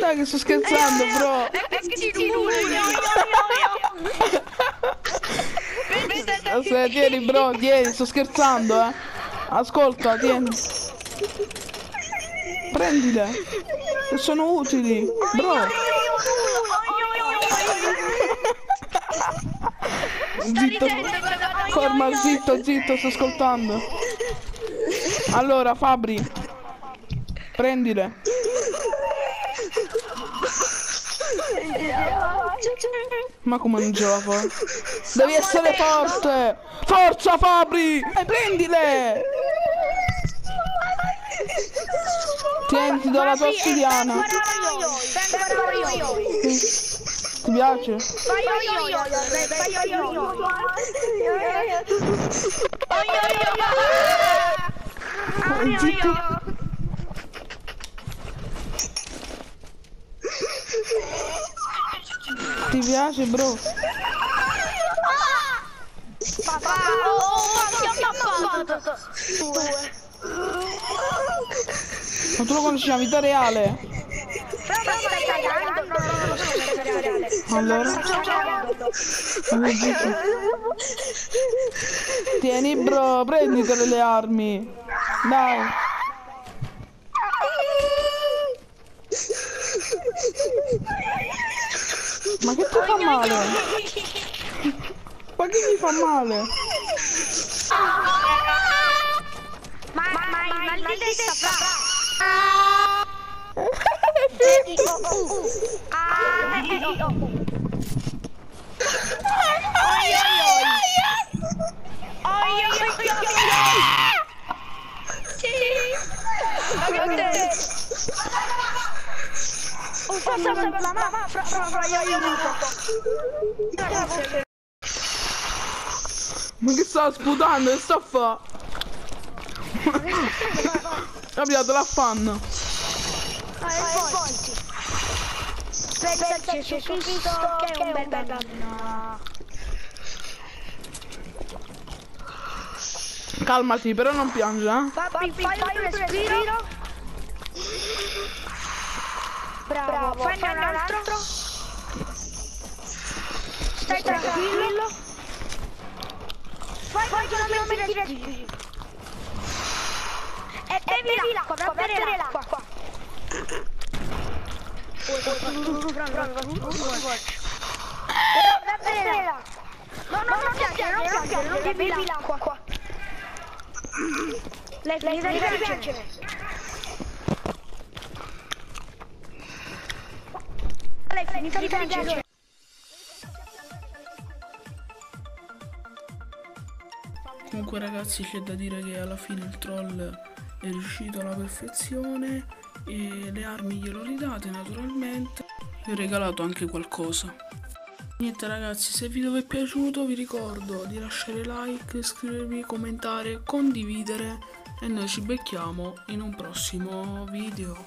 Dai che sto scherzando, bro. Aspetta, tieni, bro, tieni, sto scherzando, eh. Ascolta, tieni. Prendile. Sono utili, bro. Zitto. Corma, zitto, zitto, sto ascoltando. Allora, Fabri. Prendile. Ma come non ce la fa? Devi essere forte! Forza Fabri! E prendile! Tieni, ti do la tua ossidiana. Ti piace? Zitto. Ti piace, bro? Ma tu lo conosci la vita reale? Allora? Allora, zitto. Tieni, bro, prenditele le armi. Dai. Ma che ti fa male? Ma che ti fa male? Ma, ma, ma il mal di testa oi. Sì. Ma che Oh, forza, forza, ma, ma, ma, fra, fra, fra, io, io, io. Ma che sta sputando? Che sta a fa? Capito, la fanno. Pensa a Gesù Cristo che è un bel bambino. Calmati, però non piangere, eh? Fabri, fai un respiro. Bravo, fai un altro. Stai tranquillo. Fai continuamente respiri. E bevi l'acqua, per bere l'acqua. No, no, non piangere, non piangere, non bevi l'acqua. Lei finita di piangere. Lei Comunque ragazzi c'è da dire che alla fine il troll è riuscito alla perfezione e le armi glielo ridate naturalmente. Vi ho regalato anche qualcosa. Niente ragazzi, se il video vi è piaciuto vi ricordo di lasciare like, iscrivervi, commentare, condividere e noi ci becchiamo in un prossimo video.